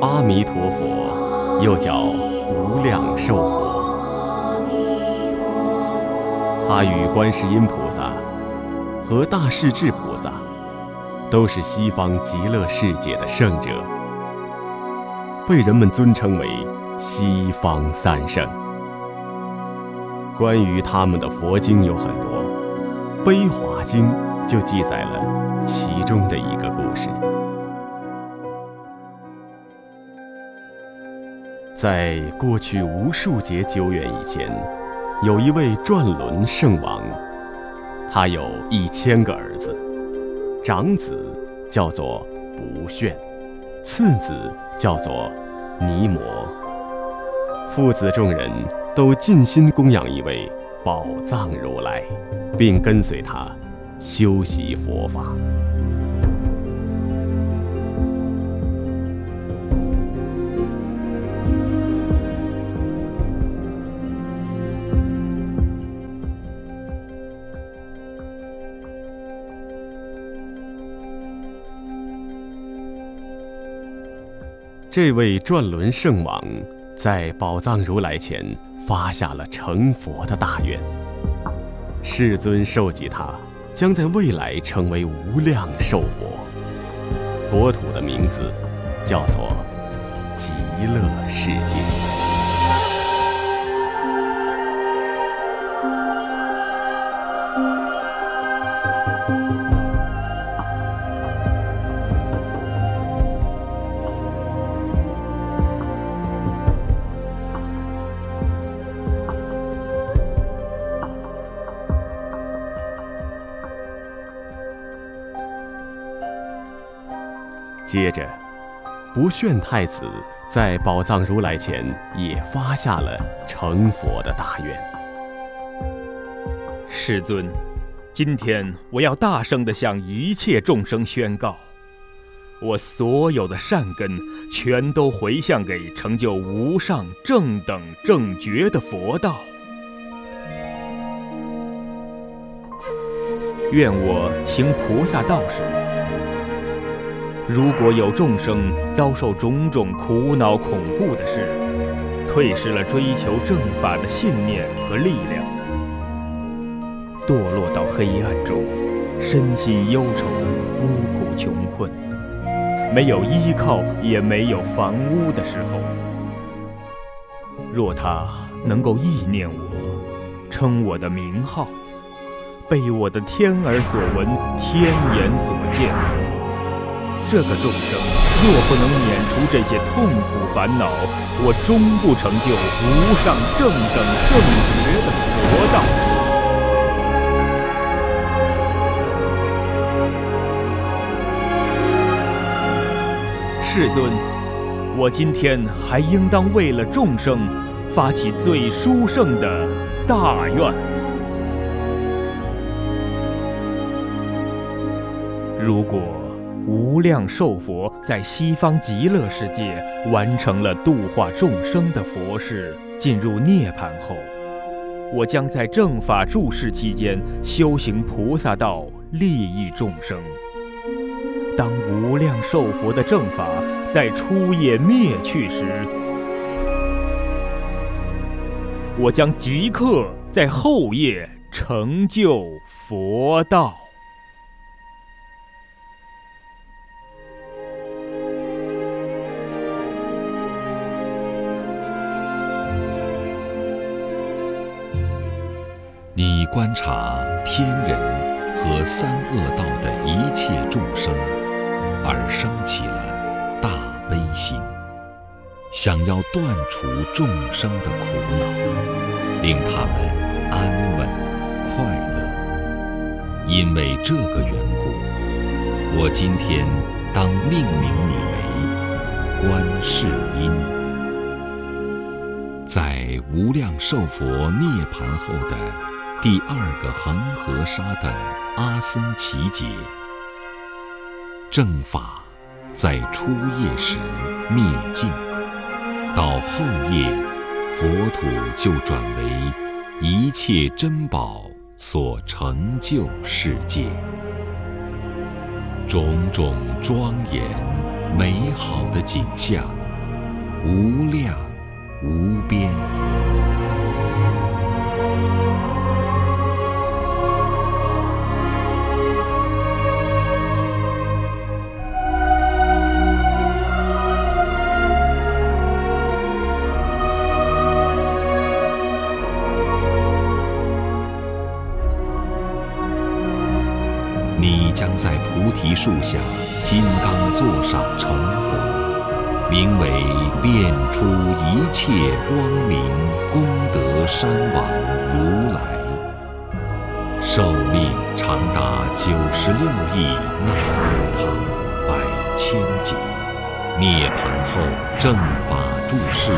阿弥陀佛又叫无量寿佛，他与观世音菩萨和大势至菩萨都是西方极乐世界的圣者，被人们尊称为西方三圣。关于他们的佛经有很多，《悲华经》就记载了其中的一个故事。在过去无数劫久远以前，有一位转轮圣王，他有一千个儿子，长子叫做不炫，次子叫做尼摩，父子众人都尽心供养一位宝藏如来，并跟随他修习佛法。这位转轮圣王在宝藏如来前发下了成佛的大愿，世尊授记他将在未来成为无量寿佛，国土的名字叫做极乐世界。接着，不炫太子在宝藏如来前也发下了成佛的大愿。世尊，今天我要大声地向一切众生宣告：我所有的善根全都回向给成就无上正等正觉的佛道。愿我行菩萨道时。如果有众生遭受种种苦恼、恐怖的事，退失了追求正法的信念和力量，堕落到黑暗中，身心忧愁、孤苦穷困，没有依靠也没有房屋的时候，若他能够忆念我，称我的名号，被我的天耳所闻、天眼所见。这个众生若不能免除这些痛苦烦恼，我终不成就无上正等正觉的佛道。世尊，我今天还应当为了众生，发起最殊胜的大愿。如果。无量寿佛在西方极乐世界完成了度化众生的佛事，进入涅槃后，我将在正法住世期间修行菩萨道，利益众生。当无量寿佛的正法在初夜灭去时，我将即刻在后夜成就佛道。观察天人和三恶道的一切众生，而生起了大悲心，想要断除众生的苦恼，令他们安稳快乐。因为这个缘故，我今天当命名你为观世音，在无量寿佛涅槃后的。第二个恒河沙等阿僧祇劫，正法在初夜时灭尽，到后夜，佛土就转为一切珍宝所成就世界，种种庄严美好的景象无量无边。菩提树下金刚座上成佛，名为变出一切光明功德山王如来，寿命长达九十六亿那由他百千劫，涅盘后正法住世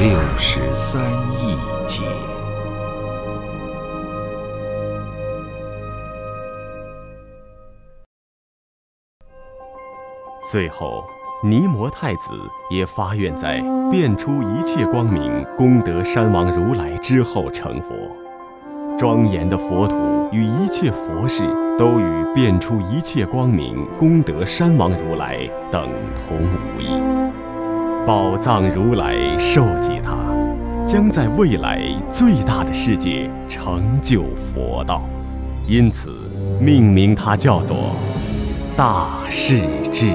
六十三亿劫。最后，尼摩太子也发愿在变出一切光明功德山王如来之后成佛。庄严的佛土与一切佛事都与变出一切光明功德山王如来等同无异。宝藏如来受记他，将在未来最大的世界成就佛道，因此命名他叫做大势至。